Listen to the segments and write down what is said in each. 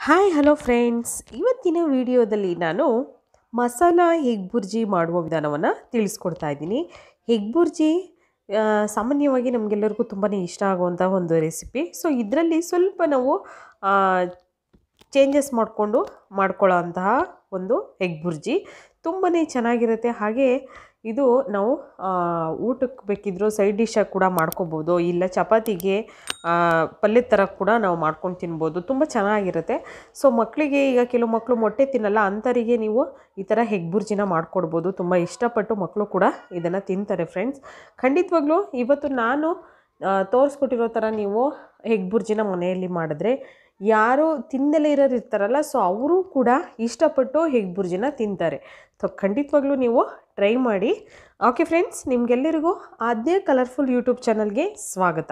Hi hello friends ಇವತ್ತಿನ ವಿಡಿಯೋದಲ್ಲಿ ನಾನು ಮಸಾಲ ಎಗ್ ಬುರ್ಜಿ ಮಾಡುವ ವಿಧಾನವನ್ನು ತಿಳಿಸ್ಕೊಡ್ತಾ ಇದ್ದೀನಿ. ಎಗ್ ಬುರ್ಜಿ ಸಾಮಾನ್ಯವಾಗಿ ನಮಗೆಲ್ಲರಿಗೂ ತುಂಬಾ ಇಷ್ಟ ಆಗುವಂಥ ಒಂದು ರೆಸಿಪಿ ಸೊ ಇದರಲ್ಲಿ ಸ್ವಲ್ಪ ನಾವು ಚೇಂಜಸ್ ಮಾಡಿಕೊಂಡು ಮಾಡ್ಕೊಳ್ಳೋ ಒಂದು ಎಗ್ ಬುರ್ಜಿ. ತುಂಬಾ ಚೆನ್ನಾಗಿರುತ್ತೆ. ಹಾಗೆ ಇದು ನಾವು ಊಟಕ್ಕೆ ಬೇಕಿದ್ರೂ ಸೈಡ್ ಡಿಶಾಗಿ ಕೂಡ ಮಾಡ್ಕೋಬೋದು. ಇಲ್ಲ ಚಪಾತಿಗೆ ಪಲ್ಯದ ಥರ ಕೂಡ ನಾವು ಮಾಡ್ಕೊಂಡು ತಿನ್ಬೋದು. ತುಂಬ ಚೆನ್ನಾಗಿರುತ್ತೆ. ಸೊ ಮಕ್ಕಳಿಗೆ ಈಗ ಕೆಲವು ಮಕ್ಕಳು ಮೊಟ್ಟೆ ತಿನ್ನಲ್ಲ ಅಂಥವರಿಗೆ ನೀವು ಈ ಥರ ಹೆಗ್ಬುರ್ಜಿನ ಮಾಡಿಕೊಡ್ಬೋದು. ತುಂಬ ಇಷ್ಟಪಟ್ಟು ಮಕ್ಕಳು ಕೂಡ ಇದನ್ನು ತಿಂತಾರೆ ಫ್ರೆಂಡ್ಸ್ ಖಂಡಿತವಾಗ್ಲೂ ಇವತ್ತು ನಾನು ತೋರಿಸ್ಕೊಟ್ಟಿರೋ ಥರ ನೀವು ಹೆಗ್ಬುರ್ಜಿನ ಮನೆಯಲ್ಲಿ ಮಾಡಿದ್ರೆ ಯಾರು ತಿನ್ನಲೇ ಇರೋರು ಇರ್ತಾರಲ್ಲ ಸೊ ಅವರು ಕೂಡ ಇಷ್ಟಪಟ್ಟು ಹೆಗ್ ಬುರ್ಜಿನ ತಿಂತಾರೆ. ಸೊ ಖಂಡಿತವಾಗ್ಲೂ ನೀವು ಟ್ರೈ ಮಾಡಿ. ಓಕೆ ಫ್ರೆಂಡ್ಸ್ ನಿಮಗೆಲ್ಲರಿಗೂ ಆದ್ಯ ಕಲರ್ಫುಲ್ ಯೂಟ್ಯೂಬ್ ಚಾನಲ್ಗೆ ಸ್ವಾಗತ.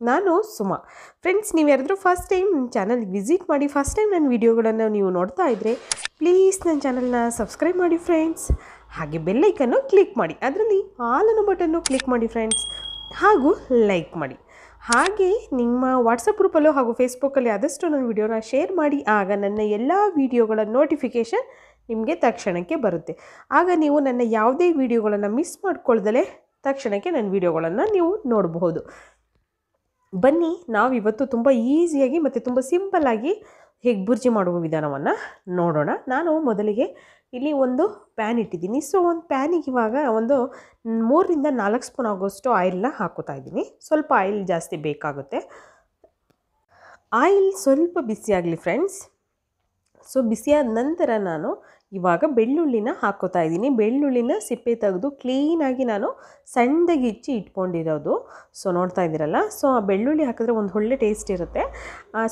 ನಾನು ಸುಮಾ. ಫ್ರೆಂಡ್ಸ್ ನೀವು ಯಾರಾದರೂ ಫಸ್ಟ್ ಟೈಮ್ ನನ್ನ ಚಾನಲ್ ವಿಸಿಟ್ ಮಾಡಿ ಫಸ್ಟ್ ಟೈಮ್ ನನ್ನ ವೀಡಿಯೋಗಳನ್ನು ನೀವು ನೋಡ್ತಾ ಇದ್ದರೆ ಪ್ಲೀಸ್ ನನ್ನ ಚಾನಲ್ನ ಸಬ್ಸ್ಕ್ರೈಬ್ ಮಾಡಿ ಫ್ರೆಂಡ್ಸ್ ಹಾಗೆ ಬೆಲ್ಲೈಕನ್ನು ಕ್ಲಿಕ್ ಮಾಡಿ. ಅದರಲ್ಲಿ ಆಲ್ ಅನ್ನೋ ಬಟನ್ನು ಕ್ಲಿಕ್ ಮಾಡಿ ಫ್ರೆಂಡ್ಸ್ ಹಾಗೂ ಲೈಕ್ ಮಾಡಿ. ಹಾಗೆ ನಿಮ್ಮ ವಾಟ್ಸಪ್ ಗ್ರೂಪಲ್ಲೂ ಹಾಗೂ ಫೇಸ್ಬುಕ್ಕಲ್ಲಿ ಆದಷ್ಟು ನನ್ನ ವಿಡಿಯೋನ ಶೇರ್ ಮಾಡಿ, ಆಗ ನನ್ನ ಎಲ್ಲ ವಿಡಿಯೋಗಳ ನೋಟಿಫಿಕೇಷನ್ ನಿಮಗೆ ತಕ್ಷಣಕ್ಕೆ ಬರುತ್ತೆ. ಆಗ ನೀವು ನನ್ನ ಯಾವುದೇ ವಿಡಿಯೋಗಳನ್ನು ಮಿಸ್ ಮಾಡ್ಕೊಳ್ದಲೇ ತಕ್ಷಣಕ್ಕೆ ನನ್ನ ವಿಡಿಯೋಗಳನ್ನು ನೀವು ನೋಡಬಹುದು. ಬನ್ನಿ ನಾವು ಇವತ್ತು ತುಂಬ ಈಸಿಯಾಗಿ ಮತ್ತು ತುಂಬ ಸಿಂಪಲ್ಲಾಗಿ ಹೇಗೆ ಬುರ್ಜಿ ಮಾಡುವ ವಿಧಾನವನ್ನು ನೋಡೋಣ. ನಾನು ಮೊದಲಿಗೆ ಇಲ್ಲಿ ಒಂದು ಪ್ಯಾನ್ ಇಟ್ಟಿದ್ದೀನಿ. ಸೊ ಒಂದು ಪ್ಯಾನಿಗೆ ಇವಾಗ ಒಂದು ಮೂರರಿಂದ ನಾಲ್ಕು ಸ್ಪೂನ್ ಆಗೋಷ್ಟು ಆಯಿಲ್ನ ಹಾಕೋತಾ ಇದ್ದೀನಿ. ಸ್ವಲ್ಪ ಆಯಿಲ್ ಜಾಸ್ತಿ ಬೇಕಾಗುತ್ತೆ. ಆಯಿಲ್ ಸ್ವಲ್ಪ ಬಿಸಿಯಾಗಲಿ ಫ್ರೆಂಡ್ಸ್ ಸೊ ಬಿಸಿಯಾದ ನಂತರ ನಾನು ಇವಾಗ ಬೆಳ್ಳುಳ್ಳಿನ ಹಾಕೋತಾ ಇದ್ದೀನಿ. ಬೆಳ್ಳುಳ್ಳಿನ ಸಿಪ್ಪೆ ತೆಗೆದು ಕ್ಲೀನಾಗಿ ನಾನು ಸಣ್ಣದಾಗಿ ಇಚ್ಚಿ ಇಟ್ಕೊಂಡಿರೋದು. ಸೊ ನೋಡ್ತಾ ಇದ್ದೀರಲ್ಲ? ಸೊ ಆ ಬೆಳ್ಳುಳ್ಳಿ ಹಾಕಿದ್ರೆ ಒಂದು ಒಳ್ಳೆ ಟೇಸ್ಟ್ ಇರುತ್ತೆ.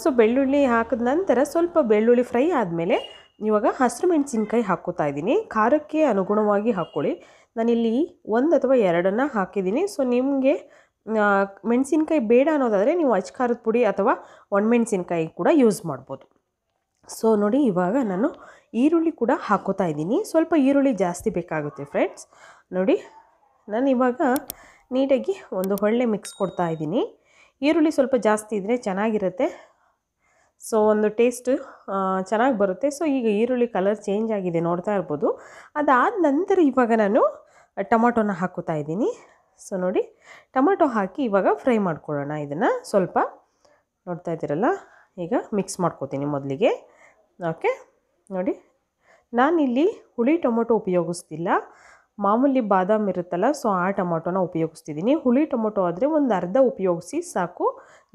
ಸೊ ಬೆಳ್ಳುಳ್ಳಿ ಹಾಕಿದ ನಂತರ ಸ್ವಲ್ಪ ಬೆಳ್ಳುಳ್ಳಿ ಫ್ರೈ ಆದಮೇಲೆ ಇವಾಗ ಹಸಿರು ಮೆಣಸಿನ್ಕಾಯಿ ಹಾಕೋತಾ ಇದ್ದೀನಿ. ಖಾರಕ್ಕೆ ಅನುಗುಣವಾಗಿ ಹಾಕ್ಕೊಳ್ಳಿ. ನಾನಿಲ್ಲಿ ಒಂದು ಅಥವಾ ಎರಡನ್ನು ಹಾಕಿದ್ದೀನಿ. ಸೊ ನಿಮಗೆ ಮೆಣಸಿನ್ಕಾಯಿ ಬೇಡ ಅನ್ನೋದಾದರೆ ನೀವು ಅಚ್ಕಾರದ ಪುಡಿ ಅಥವಾ ಒಣಮೆಣಸಿನ್ಕಾಯಿ ಕೂಡ ಯೂಸ್ ಮಾಡ್ಬೋದು. ಸೊ ನೋಡಿ ಇವಾಗ ನಾನು ಈರುಳ್ಳಿ ಕೂಡ ಹಾಕೋತಾ ಇದ್ದೀನಿ. ಸ್ವಲ್ಪ ಈರುಳ್ಳಿ ಜಾಸ್ತಿ ಬೇಕಾಗುತ್ತೆ ಫ್ರೆಂಡ್ಸ್ ನೋಡಿ, ನಾನು ಇವಾಗ ನೀಟಾಗಿ ಒಂದು ಒಳ್ಳೆ ಮಿಕ್ಸ್ ಕೊಡ್ತಾ ಇದ್ದೀನಿ. ಈರುಳ್ಳಿ ಸ್ವಲ್ಪ ಜಾಸ್ತಿ ಇದ್ದರೆ ಚೆನ್ನಾಗಿರುತ್ತೆ. ಸೊ ಒಂದು ಟೇಸ್ಟ್ ಚೆನ್ನಾಗಿ ಬರುತ್ತೆ. ಸೊ ಈಗ ಈರುಳ್ಳಿ ಕಲರ್ ಚೇಂಜ್ ಆಗಿದೆ ನೋಡ್ತಾ ಇರ್ಬೋದು. ಅದಾದ ನಂತರ ಇವಾಗ ನಾನು ಟೊಮೊಟೊನ ಹಾಕೋತಾ ಇದ್ದೀನಿ. ಸೊ ನೋಡಿ, ಟೊಮೊಟೊ ಹಾಕಿ ಇವಾಗ ಫ್ರೈ ಮಾಡ್ಕೊಳ್ಳೋಣ ಇದನ್ನು. ಸ್ವಲ್ಪ ನೋಡ್ತಾ ಇದ್ದೀರಲ್ಲ? ಈಗ ಮಿಕ್ಸ್ ಮಾಡ್ಕೋತೀನಿ ಮೊದಲಿಗೆ. ಓಕೆ ನೋಡಿ, ನಾನಿಲ್ಲಿ ಹುಳಿ ಟೊಮೊಟೊ ಉಪಯೋಗಿಸ್ತಿಲ್ಲ. ಮಾಮೂಲಿ ಬಾದಾಮಿ ಇರುತ್ತಲ್ಲ ಸೊ ಆ ಟೊಮೊಟೊನ ಉಪಯೋಗಿಸ್ತಿದ್ದೀನಿ. ಹುಳಿ ಟೊಮೊಟೊ ಆದರೆ ಒಂದು ಅರ್ಧ ಉಪಯೋಗಿಸಿ ಸಾಕು.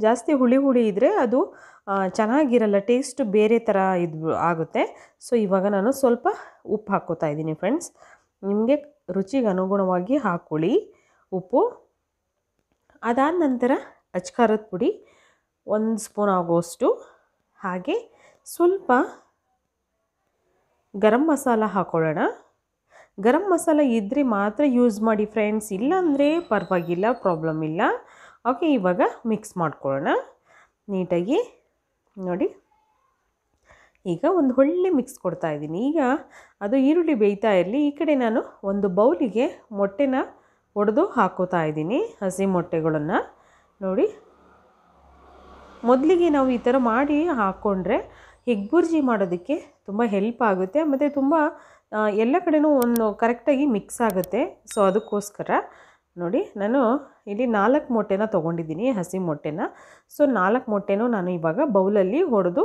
ಜಾಸ್ತಿ ಹುಳಿ ಹುಳಿ ಇದ್ದರೆ ಅದು ಚೆನ್ನಾಗಿರಲ್ಲ ಟೇಸ್ಟ್ ಬೇರೆ ಥರ ಇದು ಆಗುತ್ತೆ. ಸೊ ಇವಾಗ ನಾನು ಸ್ವಲ್ಪ ಉಪ್ಪು ಹಾಕ್ಕೋತಾ ಇದ್ದೀನಿ ಫ್ರೆಂಡ್ಸ್ ನಿಮಗೆ ರುಚಿಗೆ ಅನುಗುಣವಾಗಿ ಹಾಕೊಳ್ಳಿ ಉಪ್ಪು. ಅದಾದ ನಂತರ ಅಚ್ಕಾರದ ಪುಡಿ ಒಂದು ಸ್ಪೂನ್ ಆಗೋಷ್ಟು ಹಾಗೆ ಸ್ವಲ್ಪ ಗರಂ ಮಸಾಲ ಹಾಕೊಳ್ಳೋಣ. ಗರಂ ಮಸಾಲ ಇದ್ದರೆ ಮಾತ್ರ ಯೂಸ್ ಮಾಡಿ ಫ್ರೆಂಡ್ಸ್ ಇಲ್ಲಾಂದರೆ ಪರವಾಗಿಲ್ಲ ಪ್ರಾಬ್ಲಮ್ ಇಲ್ಲ. ಓಕೆ ಇವಾಗ ಮಿಕ್ಸ್ ಮಾಡ್ಕೊಳ್ಳೋಣ. ನೀಟಾಗಿ ನೋಡಿ. ಈಗ ಒಂದು ಒಳ್ಳೆ ಮಿಕ್ಸ್ ಕೊಡ್ತಾ ಇದ್ದೀನಿ. ಈಗ ಅದು ಈರುಳ್ಳಿ ಬೇಯ್ತಾ ಇರಲಿ. ಈ ಕಡೆ ನಾನು ಒಂದು ಬೌಲಿಗೆ ಮೊಟ್ಟೆನ ಒಡೆದು ಹಾಕೋತಾ ಇದ್ದೀನಿ, ಹಸಿ ಮೊಟ್ಟೆಗಳನ್ನು. ನೋಡಿ. ಮೊದಲಿಗೆ ನಾವು ಈ ಥರ ಮಾಡಿ ಹಾಕ್ಕೊಂಡ್ರೆ ಎಗ್ ಮಾಡೋದಕ್ಕೆ ತುಂಬ ಹೆಲ್ಪ್ ಆಗುತ್ತೆ. ಮತ್ತು ತುಂಬ ಎಲ್ಲ ಕಡೆನೂ ಒಂದು ಕರೆಕ್ಟಾಗಿ ಮಿಕ್ಸ್ ಆಗುತ್ತೆ. ಸೊ ಅದಕ್ಕೋಸ್ಕರ ನೋಡಿ, ನಾನು ಇಲ್ಲಿ ನಾಲ್ಕು ಮೊಟ್ಟೆನ ತೊಗೊಂಡಿದ್ದೀನಿ, ಹಸಿ ಮೊಟ್ಟೆನ. ಸೊ ನಾಲ್ಕು ಮೊಟ್ಟೆನೂ ನಾನು ಇವಾಗ ಬೌಲಲ್ಲಿ ಹೊಡೆದು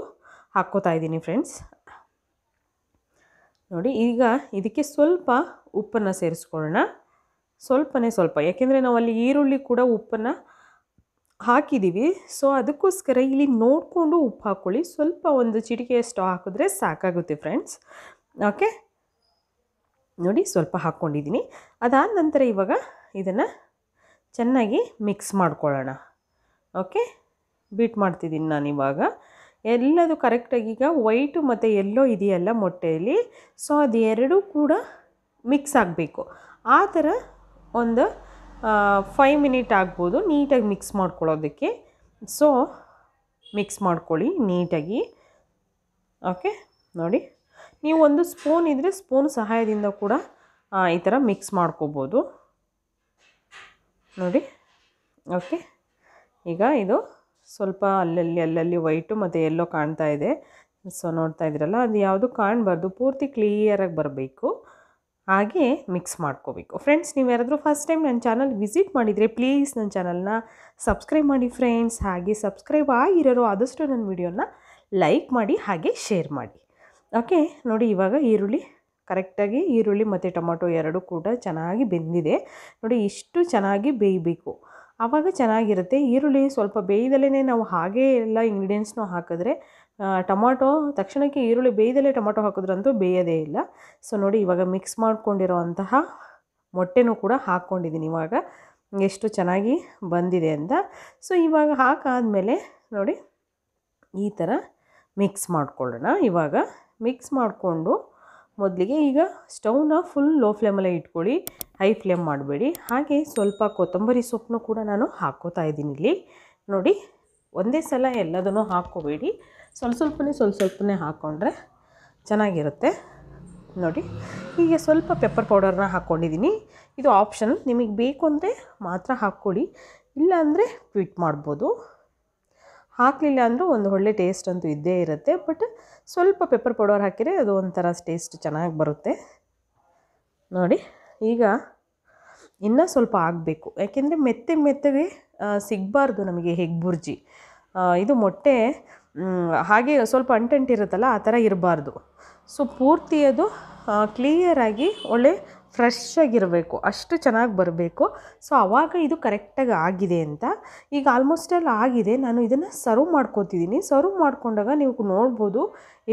ಹಾಕ್ಕೋತಾ ಇದ್ದೀನಿ ಫ್ರೆಂಡ್ಸ್ ನೋಡಿ, ಈಗ ಇದಕ್ಕೆ ಸ್ವಲ್ಪ ಉಪ್ಪನ್ನು ಸೇರಿಸ್ಕೊಳ್ಳೋಣ. ಸ್ವಲ್ಪನೇ ಸ್ವಲ್ಪ, ಯಾಕೆಂದರೆ ನಾವು ಅಲ್ಲಿ ಈರುಳ್ಳಿ ಕೂಡ ಉಪ್ಪನ್ನು ಹಾಕಿದ್ದೀವಿ. ಸೊ ಅದಕ್ಕೋಸ್ಕರ ಇಲ್ಲಿ ನೋಡಿಕೊಂಡು ಉಪ್ಪು ಹಾಕ್ಕೊಳ್ಳಿ. ಸ್ವಲ್ಪ ಒಂದು ಚಿಟಿಕೆಯಷ್ಟು ಹಾಕಿದ್ರೆ ಸಾಕಾಗುತ್ತೆ ಫ್ರೆಂಡ್ಸ್ ಓಕೆ ನೋಡಿ ಸ್ವಲ್ಪ ಹಾಕ್ಕೊಂಡಿದ್ದೀನಿ. ಅದಾದ ನಂತರ ಇವಾಗ ಇದನ್ನು ಚೆನ್ನಾಗಿ ಮಿಕ್ಸ್ ಮಾಡ್ಕೊಳ್ಳೋಣ. ಓಕೆ ಬೀಟ್ ಮಾಡ್ತಿದ್ದೀನಿ ನಾನು ಇವಾಗ. ಎಲ್ಲದು ಕರೆಕ್ಟಾಗಿ ಈಗ ವೈಟು ಮತ್ತು ಎಲ್ಲೋ ಇದೆಯಲ್ಲ ಮೊಟ್ಟೆಯಲ್ಲಿ. ಸೊ ಅದು ಎರಡೂ ಕೂಡ ಮಿಕ್ಸ್ ಆಗಬೇಕು. ಆ ಥರ ಒಂದು ಫೈವ್ ಮಿನಿಟ್ ಆಗ್ಬೋದು ನೀಟಾಗಿ ಮಿಕ್ಸ್ ಮಾಡ್ಕೊಳ್ಳೋದಕ್ಕೆ. ಸೊ ಮಿಕ್ಸ್ ಮಾಡ್ಕೊಳ್ಳಿ ನೀಟಾಗಿ. ಓಕೆ ನೋಡಿ. ನೀವು ಒಂದು ಸ್ಪೂನ್ ಇದ್ದರೆ ಸ್ಪೂನ್ ಸಹಾಯದಿಂದ ಕೂಡ ಈ ಥರ ಮಿಕ್ಸ್ ಮಾಡ್ಕೋಬೋದು. ನೋಡಿ, ಓಕೆ. ಈಗ ಇದು ಸ್ವಲ್ಪ ಅಲ್ಲಲ್ಲಿ ಅಲ್ಲಲ್ಲಿ ವೈಟು ಮತ್ತು ಎಲ್ಲೋ ಕಾಣ್ತಾ ಇದೆ. ಸೊ ನೋಡ್ತಾ ಇದ್ದೀರಲ್ಲ ಅದು ಯಾವುದು ಕಾಣಬಾರ್ದು, ಪೂರ್ತಿ ಕ್ಲಿಯರಾಗಿ ಬರಬೇಕು. ಹಾಗೆ ಮಿಕ್ಸ್ ಮಾಡ್ಕೋಬೇಕು. ಫ್ರೆಂಡ್ಸ್ ನೀವು ಯಾರಾದರೂ ಫಸ್ಟ್ ಟೈಮ್ ನನ್ನ ಚಾನಲ್ ವಿಸಿಟ್ ಮಾಡಿದರೆ ಪ್ಲೀಸ್ ನನ್ನ ಚಾನಲ್ನ ಸಬ್ಸ್ಕ್ರೈಬ್ ಮಾಡಿ ಫ್ರೆಂಡ್ಸ್ ಹಾಗೆ ಸಬ್ಸ್ಕ್ರೈಬ್ ಆಗಿರೋರು ಆದಷ್ಟು ನನ್ನ ವಿಡಿಯೋನ ಲೈಕ್ ಮಾಡಿ, ಹಾಗೆ ಶೇರ್ ಮಾಡಿ. ಓಕೆ, ನೋಡಿ ಇವಾಗ ಈರುಳ್ಳಿ, ಕರೆಕ್ಟಾಗಿ ಈರುಳ್ಳಿ ಮತ್ತು ಟೊಮೊಟೊ ಎರಡು ಕೂಡ ಚೆನ್ನಾಗಿ ಬೆಂದಿದೆ. ನೋಡಿ ಇಷ್ಟು ಚೆನ್ನಾಗಿ ಬೇಯಬೇಕು. ಆವಾಗ ಚೆನ್ನಾಗಿರುತ್ತೆ. ಈರುಳ್ಳಿ ಸ್ವಲ್ಪ ಬೇಯ್ದಲೇ ನಾವು ಹಾಗೇ ಎಲ್ಲ ಇಂಗ್ರೀಡಿಯೆಂಟ್ಸ್ನೂ ಹಾಕಿದ್ರೆ ಟೊಮೊಟೊ, ತಕ್ಷಣಕ್ಕೆ ಈರುಳ್ಳಿ ಬೇಯ್ದಲೇ ಟೊಮೊಟೊ ಹಾಕಿದ್ರಂತೂ ಬೇಯೋದೇ ಇಲ್ಲ. ಸೊ ನೋಡಿ ಇವಾಗ ಮಿಕ್ಸ್ ಮಾಡ್ಕೊಂಡಿರೋ ಅಂತಹ ಮೊಟ್ಟೆನೂ ಕೂಡ ಹಾಕ್ಕೊಂಡಿದ್ದೀನಿ ಇವಾಗ. ಎಷ್ಟು ಚೆನ್ನಾಗಿ ಬಂದಿದೆ ಅಂತ. ಸೊ ಇವಾಗ ಹಾಕಾದಮೇಲೆ ನೋಡಿ ಈ ಥರ ಮಿಕ್ಸ್ ಮಾಡ್ಕೊಳ್ಳೋಣ ಇವಾಗ. ಮಿಕ್ಸ್ ಮಾಡಿಕೊಂಡು ಮೊದಲಿಗೆ ಈಗ ಸ್ಟೌನ ಫುಲ್ ಲೋ ಫ್ಲೇಮಲ್ಲೇ ಇಟ್ಕೊಳ್ಳಿ ಹೈ ಫ್ಲೇಮ್ ಮಾಡಬೇಡಿ. ಹಾಗೆ ಸ್ವಲ್ಪ ಕೊತ್ತಂಬರಿ ಸೊಪ್ಪನ್ನು ಕೂಡ ನಾನು ಹಾಕ್ಕೋತಾ ಇದ್ದೀನಿ ಇಲ್ಲಿ. ನೋಡಿ, ಒಂದೇ ಸಲ ಎಲ್ಲದನ್ನು ಹಾಕ್ಕೋಬೇಡಿ. ಸ್ವಲ್ಪ ಸ್ವಲ್ಪನೇ ಸ್ವಲ್ಪ ಸ್ವಲ್ಪನೇ ಹಾಕ್ಕೊಂಡ್ರೆ ಚೆನ್ನಾಗಿರುತ್ತೆ. ನೋಡಿ, ಹೀಗೆ ಸ್ವಲ್ಪ ಪೆಪ್ಪರ್ ಪೌಡರ್ನ ಹಾಕ್ಕೊಂಡಿದ್ದೀನಿ ಇದು ಆಪ್ಷನ್ ನಿಮಗೆ ಬೇಕು ಅಂದರೆ ಮಾತ್ರ ಹಾಕ್ಕೊಳ್ಳಿ. ಇಲ್ಲಾಂದರೆ ಟ್ವೀಟ್ ಮಾಡ್ಬೋದು. ಹಾಕಲಿಲ್ಲ ಅಂದರೂ ಒಂದು ಒಳ್ಳೆ ಟೇಸ್ಟ್ ಅಂತೂ ಇದ್ದೇ ಇರುತ್ತೆ ಬಟ್ ಸ್ವಲ್ಪ ಪೆಪ್ಪರ್ ಪೌಡರ್ ಹಾಕಿದರೆ ಅದು ಒಂಥರ ಟೇಸ್ಟ್ ಚೆನ್ನಾಗಿ ಬರುತ್ತೆ. ನೋಡಿ, ಈಗ ಇನ್ನೂ ಸ್ವಲ್ಪ ಆಗಬೇಕು. ಯಾಕೆಂದರೆ ಮೆತ್ತಗೆ ಮೆತ್ತಗೆ ಸಿಗಬಾರ್ದು ನಮಗೆ ಹೆಗ್ ಬುರ್ಜಿ. ಇದು ಮೊಟ್ಟೆ ಹಾಗೆ ಸ್ವಲ್ಪ ಅಂಟಂಟಿರುತ್ತಲ್ಲ ಆ ಥರ ಇರಬಾರ್ದು. ಸೊ ಪೂರ್ತಿ ಅದು ಕ್ಲಿಯರಾಗಿ ಒಳ್ಳೆ ಫ್ರೆಶ್ ಆಗಿರಬೇಕು, ಅಷ್ಟು ಚೆನ್ನಾಗಿ ಬರಬೇಕು. ಸೊ ಆವಾಗ ಇದು ಕರೆಕ್ಟಾಗಿ ಆಗಿದೆ ಅಂತ ಈಗ ಆಲ್ಮೋಸ್ಟ್ ಅಲ್ಲಿ ಆಗಿದೆ. ನಾನು ಇದನ್ನು ಸರ್ವ್ ಮಾಡ್ಕೋತಿದ್ದೀನಿ ಸರ್ವ್ ಮಾಡ್ಕೊಂಡಾಗ ನೀವು ನೋಡ್ಬೋದು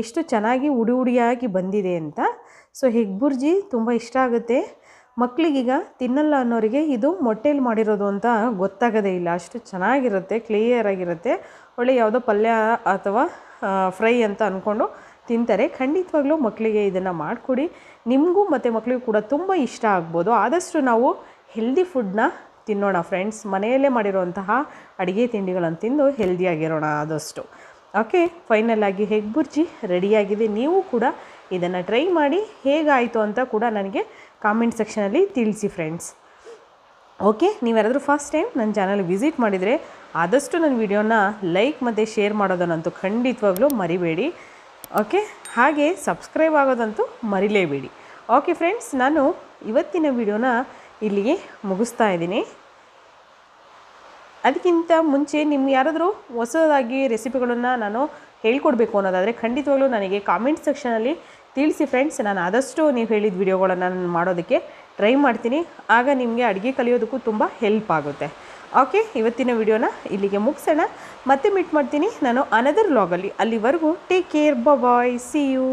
ಎಷ್ಟು ಚೆನ್ನಾಗಿ ಉಡಿ ಉಡಿಯಾಗಿ ಬಂದಿದೆ ಅಂತ. ಸೊ ಹೆಗ್ಬುರ್ಜಿ ತುಂಬ ಇಷ್ಟ ಆಗುತ್ತೆ. ಮಕ್ಕಳಿಗೀಗ ತಿನ್ನಲ್ಲ ಅನ್ನೋರಿಗೆ ಇದು ಮೊಟ್ಟೆಲಿ ಮಾಡಿರೋದು ಅಂತ ಗೊತ್ತಾಗೋದೇ ಇಲ್ಲ. ಅಷ್ಟು ಚೆನ್ನಾಗಿರುತ್ತೆ ಕ್ಲಿಯರ್ ಆಗಿರುತ್ತೆ. ಒಳ್ಳೆ ಯಾವುದೋ ಪಲ್ಯ ಅಥವಾ ಫ್ರೈ ಅಂತ ಅಂದ್ಕೊಂಡು ತಿಂತಾರೆ. ಖಂಡಿತವಾಗ್ಲೂ ಮಕ್ಕಳಿಗೆ ಇದನ್ನು ಮಾಡಿಕೊಡಿ. ನಿಮಗೂ ಮತ್ತು ಮಕ್ಕಳಿಗೂ ಕೂಡ ತುಂಬ ಇಷ್ಟ ಆಗ್ಬೋದು. ಆದಷ್ಟು ನಾವು ಹೆಲ್ದಿ ಫುಡ್ನ ತಿನ್ನೋಣ ಫ್ರೆಂಡ್ಸ್ ಮನೆಯಲ್ಲೇ ಮಾಡಿರುವಂತಹ ಅಡುಗೆ ತಿಂಡಿಗಳನ್ನು ತಿಂದು ಹೆಲ್ದಿಯಾಗಿರೋಣ ಆದಷ್ಟು. ಓಕೆ ಫೈನಲ್ ಆಗಿ ಹೆಗ್ ಬುರ್ಜಿ ರೆಡಿಯಾಗಿದೆ ನೀವು ಕೂಡ ಇದನ್ನು ಟ್ರೈ ಮಾಡಿ ಹೇಗಾಯಿತು ಅಂತ ಕೂಡ ನನಗೆ ಕಾಮೆಂಟ್ ಸೆಕ್ಷನಲ್ಲಿ ತಿಳಿಸಿ ಫ್ರೆಂಡ್ಸ್ ಓಕೆ ನೀವ್ಯಾರಾದರೂ ಫಸ್ಟ್ ಟೈಮ್ ನನ್ನ ಚಾನಲ್ ವಿಸಿಟ್ ಮಾಡಿದರೆ ಆದಷ್ಟು ನನ್ನ ವಿಡಿಯೋನ ಲೈಕ್ ಮತ್ತು ಶೇರ್ ಮಾಡೋದನ್ನಂತೂ ಖಂಡಿತವಾಗ್ಲೂ ಮರಿಬೇಡಿ. ಓಕೆ? ಹಾಗೆ ಸಬ್ಸ್ಕ್ರೈಬ್ ಆಗೋದಂತೂ ಮರಿಲೇಬೇಡಿ. ಓಕೆ ಫ್ರೆಂಡ್ಸ್, ನಾನು ಇವತ್ತಿನ ವಿಡಿಯೋನ ಇಲ್ಲಿಗೆ ಮುಗಿಸ್ತಾ ಇದ್ದೀನಿ. ಅದಕ್ಕಿಂತ ಮುಂಚೆ ನಿಮ್ಮ ಯಾರಾದರೂ ಹೊಸದಾಗಿ ರೆಸಿಪಿಗಳನ್ನು ನಾನು ಹೇಳ್ಕೊಡ್ಬೇಕು ಅನ್ನೋದಾದರೆ ಖಂಡಿತವಾಗ್ಲೂ ನನಗೆ ಕಾಮೆಂಟ್ ಸೆಕ್ಷನಲ್ಲಿ ತಿಳಿಸಿ ಫ್ರೆಂಡ್ಸ್. ನಾನು ಆದಷ್ಟು ನೀವು ಹೇಳಿದ ವಿಡಿಯೋಗಳನ್ನು ನಾನು ಮಾಡೋದಕ್ಕೆ ಟ್ರೈ ಮಾಡ್ತೀನಿ. ಆಗ ನಿಮಗೆ ಅಡುಗೆ ಕಲಿಯೋದಕ್ಕೂ ತುಂಬ ಹೆಲ್ಪ್ ಆಗುತ್ತೆ. ಓಕೆ ಇವತ್ತಿನ ವಿಡಿಯೋನ ಇಲ್ಲಿಗೆ ಮುಗಿಸೋಣ. ಮತ್ತೆ ಮೀಟ್ ಮಾಡ್ತೀನಿ ನಾನು ಅನದರ್ ಲಾಗಲ್ಲಿ ಅಲ್ಲಿವರೆಗೂ take care bye see you